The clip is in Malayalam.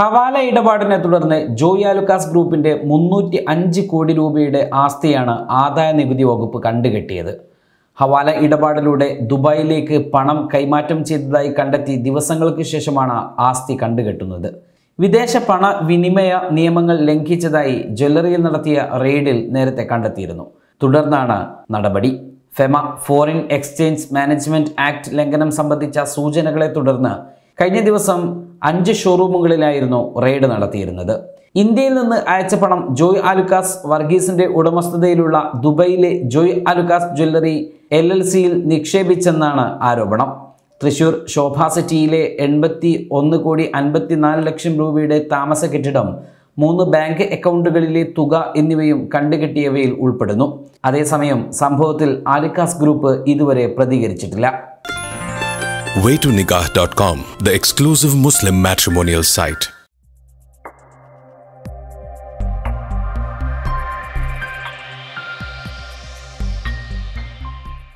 ഹവാല ഇടപാടിനെ തുടർന്ന് ജോയ് ആലുക്കാസ് ഗ്രൂപ്പിന്റെ മുന്നൂറ്റി അഞ്ച് കോടി രൂപയുടെ ആസ്തിയാണ് ആദായ നികുതി വകുപ്പ് കണ്ടുകെട്ടിയത്. ഹവാല ഇടപാടിലൂടെ ദുബായിലേക്ക് പണം കൈമാറ്റം ചെയ്തതായി കണ്ടെത്തി ദിവസങ്ങൾക്ക് ശേഷമാണ് ആസ്തി കണ്ടുകെട്ടുന്നത്. വിദേശ പണ വിനിമയ നിയമങ്ങൾ ലംഘിച്ചതായി ജ്വല്ലറിയിൽ നടത്തിയ റെയ്ഡിൽ നേരത്തെ കണ്ടെത്തിയിരുന്നു. തുടർന്നാണ് നടപടി. FEMA foreign exchange management act ലംഘനം സംബന്ധിച്ച സൂചനകളെ തുടർന്ന് കഴിഞ്ഞ ദിവസം അഞ്ച് ഷോറൂമുകളിലായിരുന്നു റെയ്ഡ് നടത്തിയിരുന്നത്. ഇന്ത്യയിൽ നിന്ന് അയച്ച പണം ജോയ് ആലുക്കാസ് വർഗീസിന്റെ ഉടമസ്ഥതയിലുള്ള ദുബൈയിലെ Joy Alukkas jewellery L L സിയിൽ നിക്ഷേപിച്ചെന്നാണ് ആരോപണം. തൃശൂർ ശോഭ സിറ്റിയിലെ എൺപത്തി ഒന്ന് കോടി അൻപത്തിനാല് ലക്ഷം രൂപയുടെ താമസ കെട്ടിടം മൂന്ന് ബാങ്ക് അക്കൗണ്ടുകളിലെ തുക എന്നിവയും കണ്ടുകെട്ടിയവയിൽ ഉൾപ്പെടുന്നു. അതേസമയം സംഭവത്തിൽ ആലുക്കാസ് ഗ്രൂപ്പ് ഇതുവരെ പ്രതികരിച്ചിട്ടില്ല. waytonikah.com, the exclusive Muslim matrimonial site.